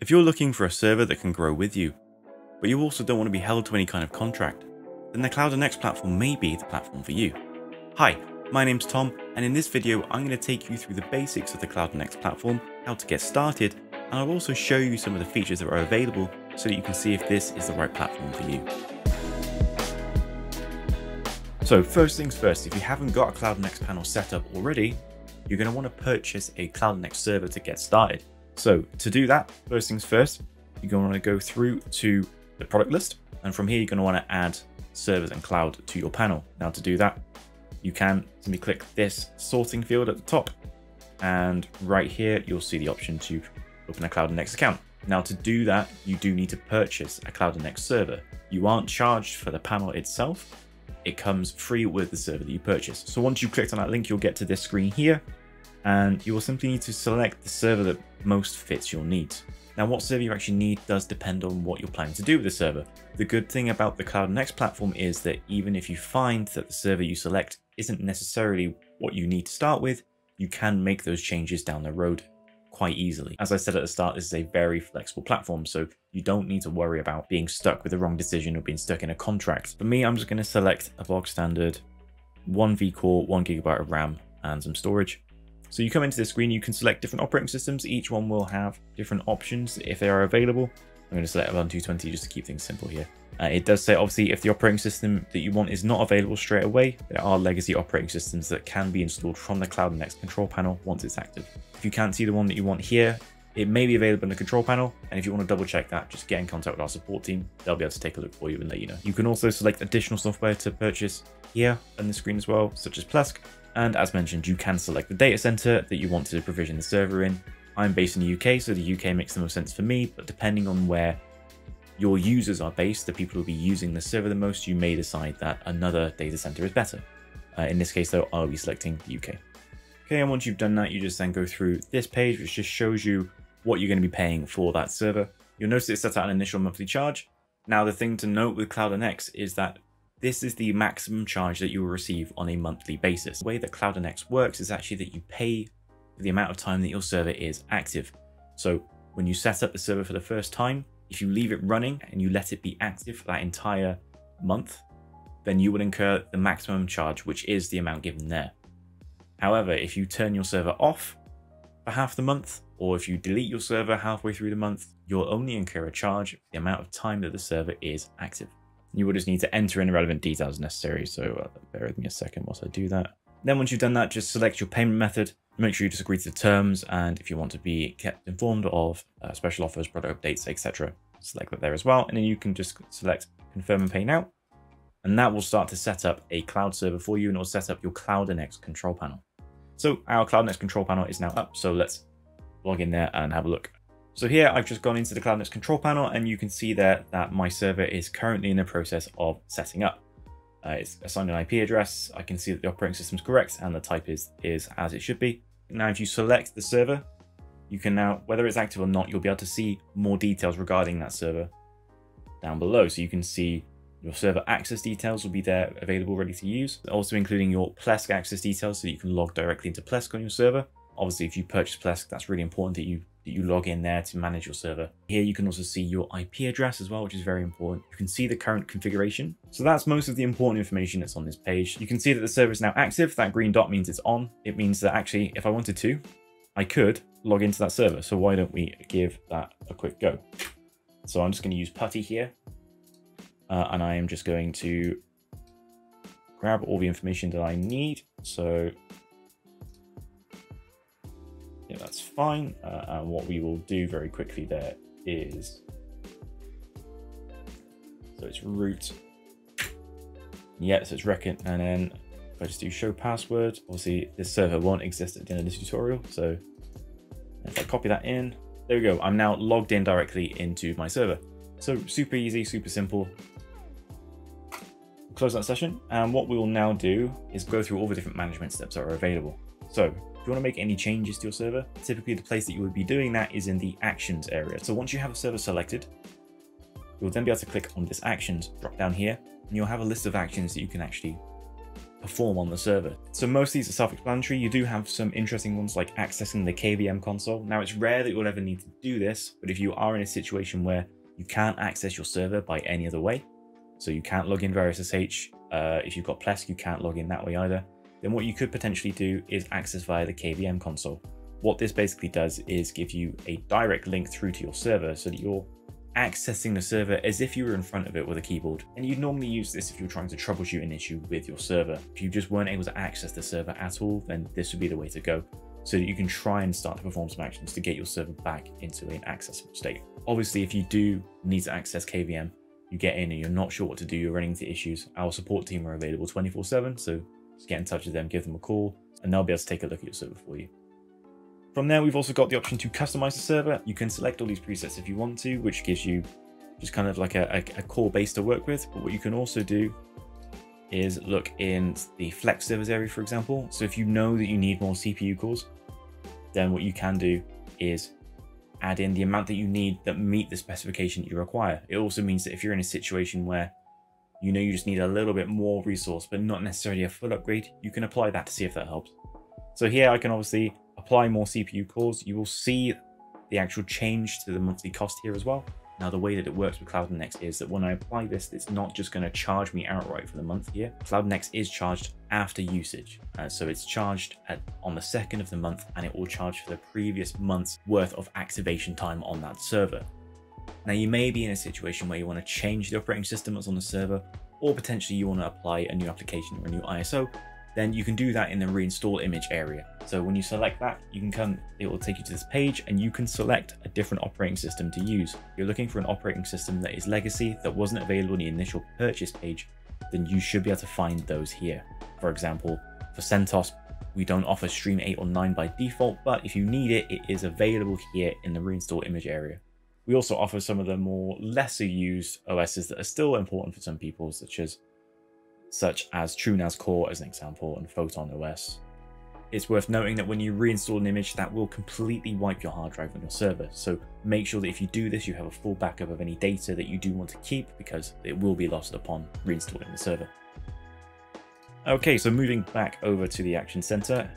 If you're looking for a server that can grow with you, but you also don't want to be held to any kind of contract, then the CloudNX platform may be the platform for you. Hi, my name's Tom, and in this video I'm going to take you through the basics of the CloudNX platform, how to get started, and I'll also show you some of the features that are available so that you can see if this is the right platform for you. So first things first, if you haven't got a CloudNX panel set up already, you're going to want to purchase a CloudNX server to get started. So to do that, first things first, you're going to want to go through to the product list. And from here, you're going to want to add servers and cloud to your panel. Now to do that, you can simply click this sorting field at the top. And right here, you'll see the option to open a CloudNX account. Now to do that, you do need to purchase a CloudNX server. You aren't charged for the panel itself. It comes free with the server that you purchase. So once you've clicked on that link, you'll get to this screen here and you will simply need to select the server that most fits your needs. Now what server you actually need does depend on what you're planning to do with the server. The good thing about the CloudNX platform is that even if you find that the server you select isn't necessarily what you need to start with, you can make those changes down the road quite easily. As I said at the start, this is a very flexible platform, so you don't need to worry about being stuck with the wrong decision or being stuck in a contract. For me, I'm just going to select a bog standard 1 vCore, 1 gigabyte of RAM, and some storage. So you come into the screen, you can select different operating systems. Each one will have different options if they are available. I'm going to select Ubuntu 220 just to keep things simple here. Uh, it does say obviously if the operating system that you want is not available straight away, there are legacy operating systems that can be installed from the CloudNX control panel once it's active. If you can't see the one that you want here, it may be available in the control panel, and if you want to double check that, just get in contact with our support team. They'll be able to take a look for you and let you know. You can also select additional software to purchase here on the screen as well, such as Plesk, and as mentioned, you can select the data center that you want to provision the server in. I'm based in the UK, so the UK makes the most sense for me, but depending on where your users are based, the people who will be using the server the most, you may decide that another data center is better. Uh, in this case though, I'll be selecting the UK. Okay, and once you've done that, you just then go through this page, which just shows you what you're going to be paying for that server. You'll notice it's set out an initial monthly charge. Now, the thing to note with CloudNX is that this is the maximum charge that you will receive on a monthly basis. The way that CloudNX works is actually that you pay for the amount of time that your server is active. So when you set up the server for the first time, if you leave it running and you let it be active for that entire month, then you will incur the maximum charge, which is the amount given there. However, if you turn your server off for half the month, or if you delete your server halfway through the month, you'll only incur a charge for the amount of time that the server is active. You will just need to enter in the relevant details necessary, so uh, bear with me a second whilst I do that. Then once you've done that, just select your payment method, make sure you just agree to the terms, and if you want to be kept informed of uh, special offers, product updates, etc., select that there as well, and then you can just select confirm and pay now, and that will start to set up a cloud server for you, and it will set up your CloudNX control panel. So our CloudNX control panel is now up, so let's log in there and have a look. So here I've just gone into the CloudNX control panel and you can see there that my server is currently in the process of setting up. Uh, it's assigned an IP address. I can see that the operating system is correct and the type is, is as it should be. Now, if you select the server, you can now, whether it's active or not, you'll be able to see more details regarding that server down below. So you can see your server access details will be there available, ready to use. Also including your Plesk access details so you can log directly into Plesk on your server. Obviously, if you purchase Plesk, that's really important that you that you log in there to manage your server. Here you can also see your IP address as well, which is very important. You can see the current configuration. So that's most of the important information that's on this page. You can see that the server is now active. That green dot means it's on. It means that actually, if I wanted to, I could log into that server. So why don't we give that a quick go? So I'm just going to use PuTTY here. Uh, and I am just going to grab all the information that I need. So that's fine. Uh, and what we will do very quickly there is, so it's root. Yeah, so it's reckon, and then if I just do show password, obviously this server won't exist at the end of this tutorial. So if I copy that in, there we go. I'm now logged in directly into my server. So super easy, super simple. Close that session. And what we will now do is go through all the different management steps that are available. So you want to make any changes to your server, typically the place that you would be doing that is in the actions area. So once you have a server selected, you'll then be able to click on this actions drop down here, and you'll have a list of actions that you can actually perform on the server. So most of these are self-explanatory. You do have some interesting ones like accessing the KVM console. Now it's rare that you'll ever need to do this, but if you are in a situation where you can't access your server by any other way, so you can't log in via SSH, uh, if you've got Plesk, you can't log in that way either, then what you could potentially do is access via the KVM console. What this basically does is give you a direct link through to your server so that you're accessing the server as if you were in front of it with a keyboard. And you'd normally use this if you're trying to troubleshoot an issue with your server. If you just weren't able to access the server at all, then this would be the way to go so that you can try and start to perform some actions to get your server back into an accessible state. Obviously, if you do need to access KVM, you get in and you're not sure what to do, you're running into issues, our support team are available 24 7, so just get in touch with them, give them a call, and they'll be able to take a look at your server for you. From there, we've also got the option to customize the server. You can select all these presets if you want to, which gives you just kind of like a, a, core base to work with. But what you can also do is look in the flex servers area, for example. So if you know that you need more CPU cores, then what you can do is add in the amount that you need that meet the specification you require. It also means that if you're in a situation where you know you just need a little bit more resource, but not necessarily a full upgrade, you can apply that to see if that helps. So here I can obviously apply more CPU cores, you will see the actual change to the monthly cost here as well. Now, the way that it works with CloudNX is that when I apply this, it's not just going to charge me outright for the month here. CloudNX is charged after usage. Uh, so it's charged at, on the second of the month and it will charge for the previous month's worth of activation time on that server. Now, you may be in a situation where you want to change the operating system that's on the server, or potentially you want to apply a new application or a new ISO, then you can do that in the reinstall image area. So when you select that, you can come, it will take you to this page and you can select a different operating system to use. If you're looking for an operating system that is legacy, that wasn't available in the initial purchase page, then you should be able to find those here. For example, for CentOS, we don't offer Stream 8 or 9 by default, but if you need it, it is available here in the reinstall image area. We also offer some of the more lesser used OSs that are still important for some people, such as such as TrueNAS Core as an example and Photon OS. It's worth noting that when you reinstall an image, that will completely wipe your hard drive on your server. So make sure that if you do this, you have a full backup of any data that you do want to keep because it will be lost upon reinstalling the server. Okay, so moving back over to the Action Center.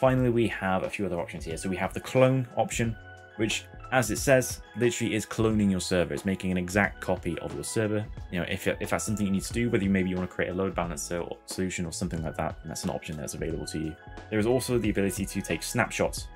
Finally, we have a few other options here. So we have the clone option, which as it says, literally is cloning your server. It's making an exact copy of your server. You know, if, if that's something you need to do, whether you maybe you want to create a load balancer or solution or something like that, that's an option that's available to you. There is also the ability to take snapshots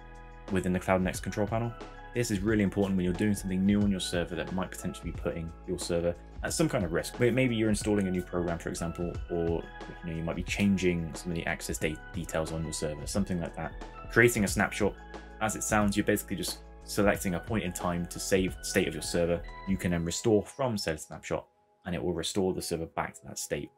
within the CloudNX control panel. This is really important when you're doing something new on your server that might potentially be putting your server at some kind of risk. Maybe you're installing a new program, for example, or you know you might be changing some of the access details on your server, something like that. Creating a snapshot, as it sounds, you're basically just selecting a point in time to save state of your server, you can then restore from said snapshot and it will restore the server back to that state.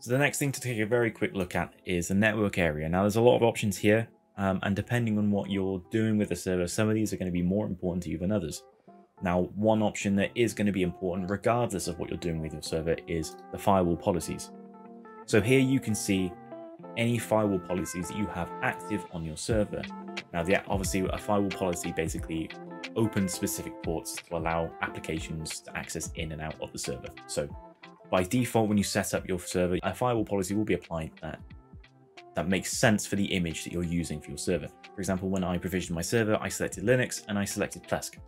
So the next thing to take a very quick look at is the network area. Now there's a lot of options here um, and depending on what you're doing with the server, some of these are going to be more important to you than others. Now, one option that is going to be important regardless of what you're doing with your server is the firewall policies. So here you can see any firewall policies that you have active on your server. Now, the, obviously, a firewall policy basically opens specific ports to allow applications to access in and out of the server. So, by default, when you set up your server, a firewall policy will be applied that that makes sense for the image that you're using for your server. For example, when I provisioned my server, I selected Linux and I selected Plesk.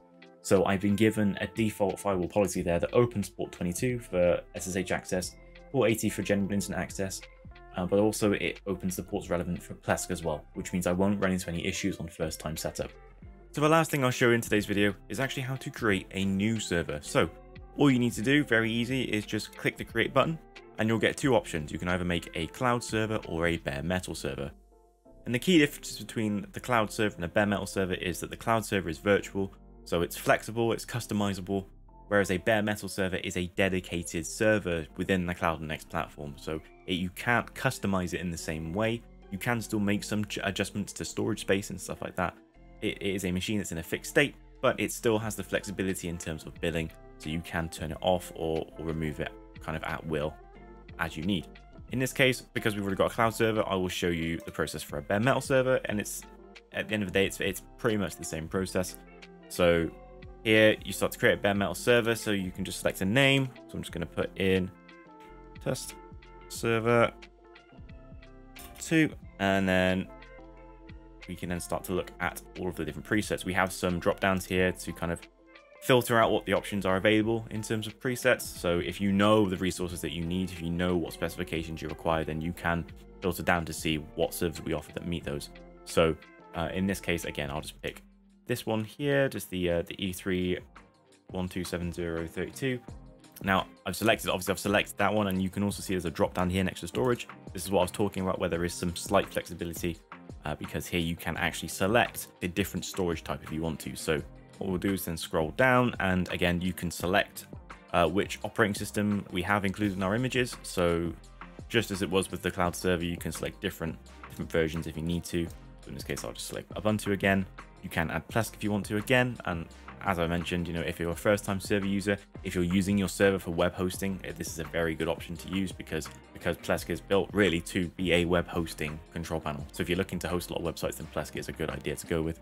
So I've been given a default firewall policy there that opens port 22 for SSH access, port 80 for general internet access, uh, but also it opens the ports relevant for Plesk as well, which means I won't run into any issues on first time setup. So the last thing I'll show in today's video is actually how to create a new server. So all you need to do, very easy, is just click the create button and you'll get two options. You can either make a cloud server or a bare metal server. And the key difference between the cloud server and a bare metal server is that the cloud server is virtual, so it's flexible, it's customizable, whereas a bare metal server is a dedicated server within the CloudNX platform. So it, you can't customize it in the same way. You can still make some adjustments to storage space and stuff like that. It, it is a machine that's in a fixed state, but it still has the flexibility in terms of billing, so you can turn it off or, or remove it kind of at will as you need. In this case, because we've already got a cloud server, I will show you the process for a bare metal server, and it's at the end of the day, it's, it's pretty much the same process. So here you start to create a bare metal server, so you can just select a name. So I'm just going to put in test server 2 and then we can then start to look at all of the different presets. We have some drop downs here to kind of filter out what the options are available in terms of presets. So if you know the resources that you need, if you know what specifications you require, then you can filter down to see what servers we offer that meet those. So uh, in this case, again, I'll just pick this one here, just the uh, the E3 127032. Now I've selected, obviously I've selected that one and you can also see there's a drop down here next to storage. This is what I was talking about where there is some slight flexibility uh, because here you can actually select a different storage type if you want to. So what we'll do is then scroll down and again, you can select uh, which operating system we have included in our images. So just as it was with the cloud server, you can select different, different versions if you need to. So in this case, I'll just select Ubuntu again. You can add Plesk if you want to again, and as I mentioned, you know, if you're a first time server user, if you're using your server for web hosting, eh, this is a very good option to use because, because Plesk is built really to be a web hosting control panel. So if you're looking to host a lot of websites, then Plesk is a good idea to go with.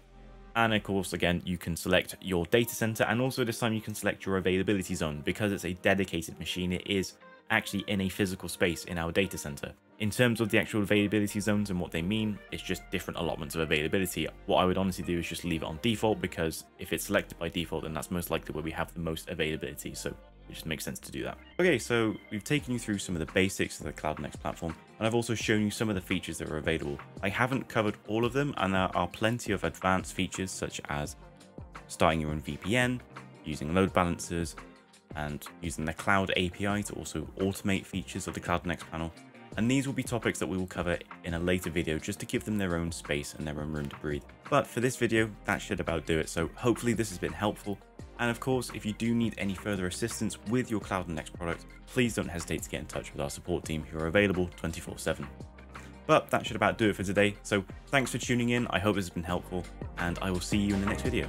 And of course, again, you can select your data center and also this time you can select your availability zone because it's a dedicated machine. It is actually in a physical space in our data center. In terms of the actual availability zones and what they mean, it's just different allotments of availability. What I would honestly do is just leave it on default because if it's selected by default, then that's most likely where we have the most availability. So it just makes sense to do that. Okay, so we've taken you through some of the basics of the CloudNX platform, and I've also shown you some of the features that are available. I haven't covered all of them, and there are plenty of advanced features such as starting your own VPN, using load balancers, and using the Cloud API to also automate features of the CloudNX panel, and these will be topics that we will cover in a later video just to give them their own space and their own room to breathe. But for this video, that should about do it, so hopefully this has been helpful. And of course, if you do need any further assistance with your CloudNX product, please don't hesitate to get in touch with our support team who are available 24-7. But that should about do it for today, so thanks for tuning in, I hope this has been helpful, and I will see you in the next video.